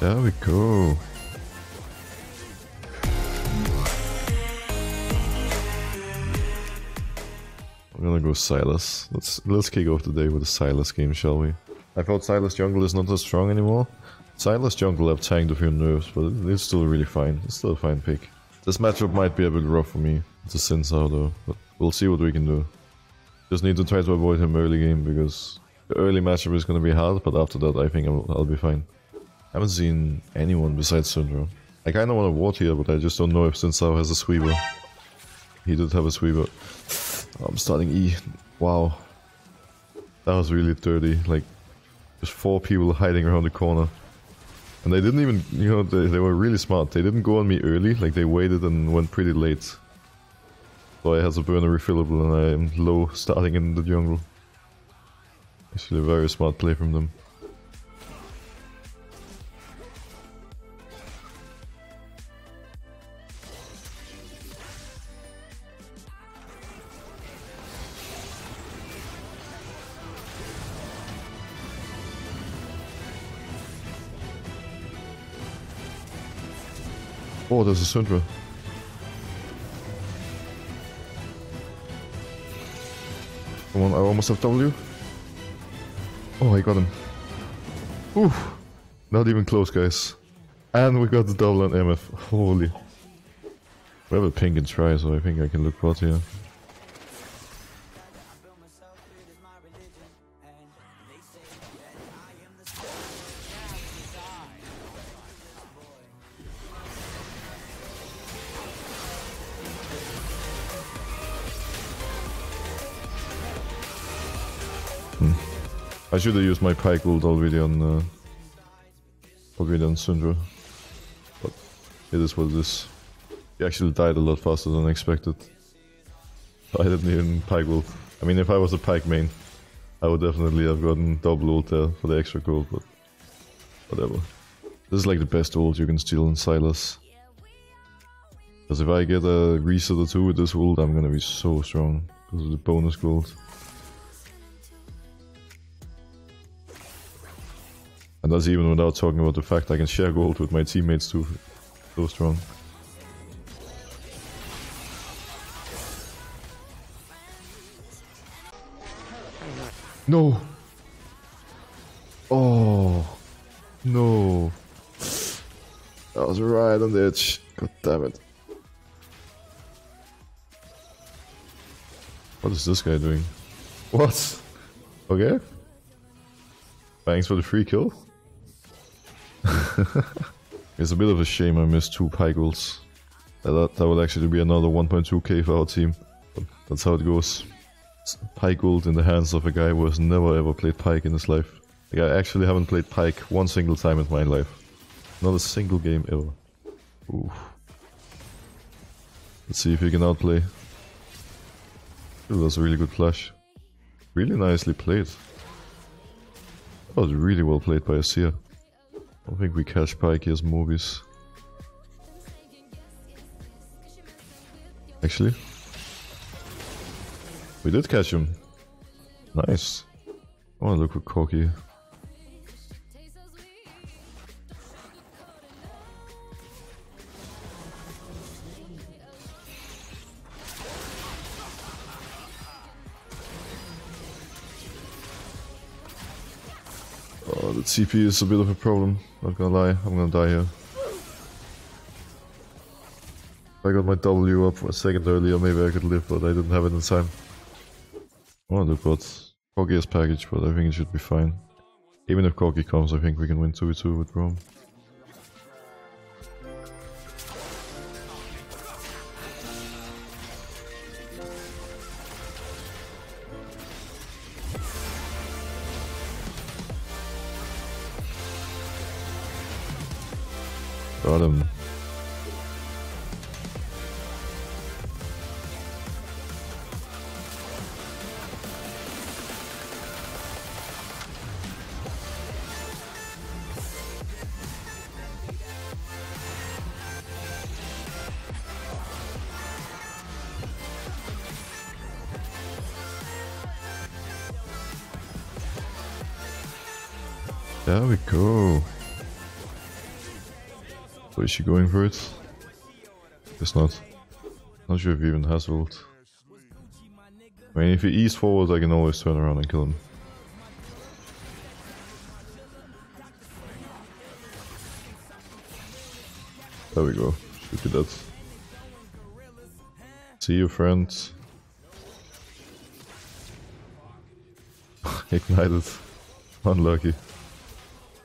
There we go. I'm gonna go Sylas. Let's let's kick off the day with a Sylas game, shall we? I thought Sylas jungle is not as strong anymore. Sylas jungle have tanked a few nerfs, but it's still really fine. It's still a fine pick. This matchup might be a bit rough for me. It's a Zhao though, but we'll see what we can do. Just need to try to avoid him early game because the early matchup is gonna be hard, but after that I think I'll, I'll be fine. I haven't seen anyone besides Syndra. I kinda wanna ward here, but I just don't know if Xin Zhao has a sweeper. He did have a sweeper. I'm starting E. Wow. That was really dirty. Like, there's four people hiding around the corner. And they didn't even, you know, they, they were really smart. They didn't go on me early, like they waited and went pretty late. So I had a refillable and I'm low starting in the jungle. Actually a very smart play from them. Oh, there's a Syndra. Come on, I almost have W. Oh, I got him. Ooh, not even close, guys. And we got the double on MF. Holy. We have a pink and try, so I think I can look bot here. I should have used my Pyke ult already on uh, already on Syndra. But it is what it is. He actually died a lot faster than expected. I didn't even Pyke ult. I mean if I was a Pyke main, I would definitely have gotten double ult there for the extra gold, but whatever. This is like the best ult you can steal in Sylas. Because if I get a reset or two with this ult, I'm gonna be so strong. Because of the bonus gold. And that's even without talking about the fact I can share gold with my teammates too. So strong. No! Oh! No! I was right on the edge. God damn it. What is this guy doing? What? Okay. Thanks for the free kill. it's a bit of a shame I missed two Pyke ults. Uh, that, that would actually be another 1.2k for our team. But that's how it goes. Ult in the hands of a guy who has never ever played Pyke in his life. Like, I actually haven't played Pyke one single time in my life. Not a single game ever. Ooh. Let's see if he can outplay. Ooh, that's a really good flash. Really nicely played. That was really well played by Azir. I think we catch Pyke as movies. Actually. We did catch him. Nice. I wanna look for Corki. Oh, the TP is a bit of a problem, not gonna lie, I'm gonna die here. If I got my W up a second earlier, maybe I could live, but I didn't have it in time. Wanna look what Corki has package, but I think it should be fine. Even if Corki comes, I think we can win 2v2 with Rome. Got him. There we go. Is she going for it? Guess not. Not sure if he even has ult. I mean, if he eats forward, I can always turn around and kill him. There we go. Should be that. See you, friends. Ignited. Unlucky.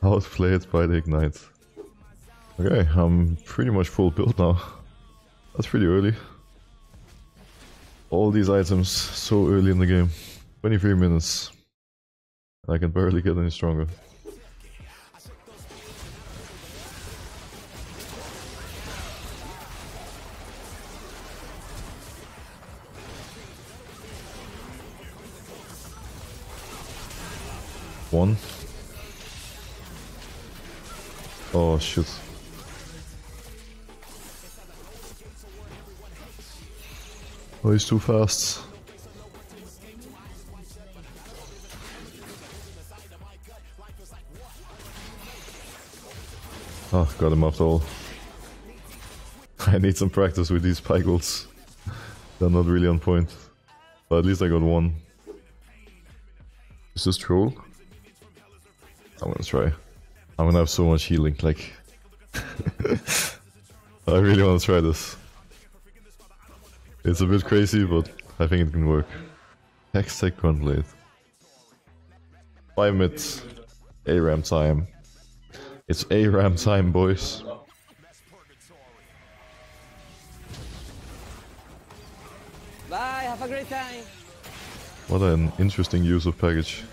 Outplayed by the Ignite. Okay, I'm pretty much full build now. That's pretty early. All these items so early in the game. 23 minutes. I can barely get any stronger. One. Oh shit. Oh, he's too fast. Oh, got him after all. I need some practice with these Pyke ults. They're not really on point. But at least I got one. Is this troll? I'm gonna try. I'm gonna have so much healing, like... I really wanna try this. It's a bit crazy, but I think it can work. Hextech Gunblade. 5 mid. ARAM time. It's ARAM time, boys. Bye, have a great time. What an interesting use of package.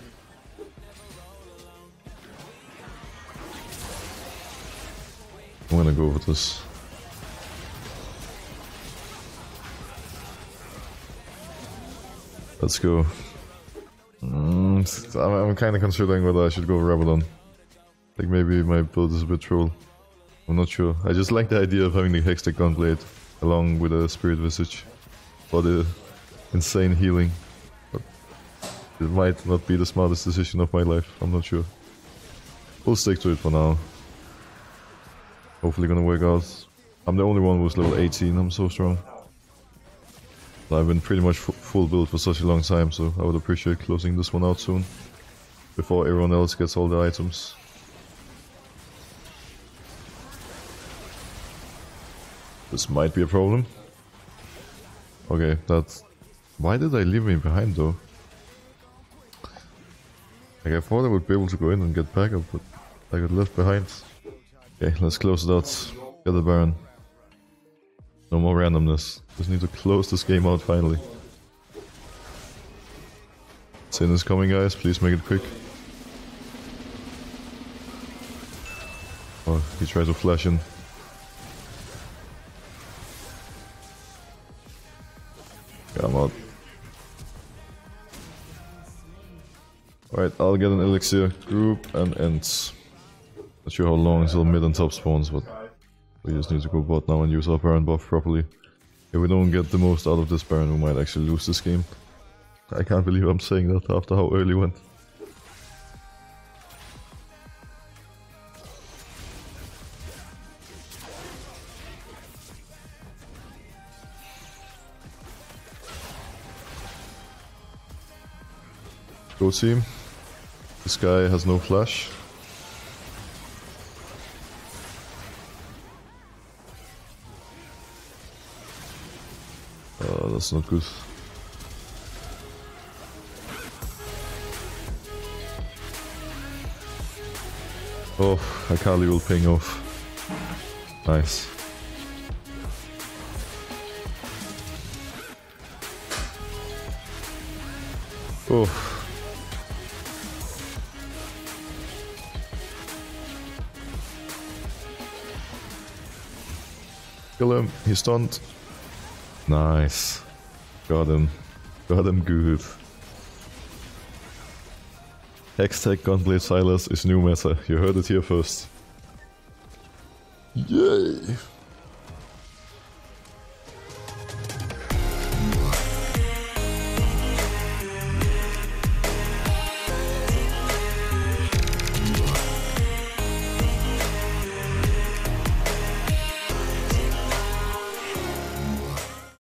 I'm gonna go with this. Let's go. Mm, I'm, I'm kind of considering whether I should go Rabadon. Like maybe my build is a bit troll. I'm not sure. I just like the idea of having the Hextech Gunblade along with a Spirit Visage for the insane healing. But it might not be the smartest decision of my life. I'm not sure. We'll stick to it for now. Hopefully gonna work out. I'm the only one who's level 18. I'm so strong. I've been pretty much full build for such a long time, so I would appreciate closing this one out soon. Before everyone else gets all the items. This might be a problem. Okay, that's... Why did I leave me behind though? Like I thought I would be able to go in and get backup, but I got left behind. Okay, let's close out. Get the Baron. No more randomness. Just need to close this game out finally. Xin is coming guys, please make it quick. Oh, he tried to flash in. Yeah, I'm out. Alright, I'll get an elixir group and ends. Not sure how long until mid and top spawns, but we just need to go bot now and use our Baron buff properly. If we don't get the most out of this Baron, we might actually lose this game. I can't believe I'm saying that after how early went. Go team. This guy has no flash. That's not good. Oh, Akali will ping off. Nice. Oh. Kill him, he's stunned. Nice. Got him. Got him good. Hextech Gunblade Sylas is new meta. You heard it here first. Yay!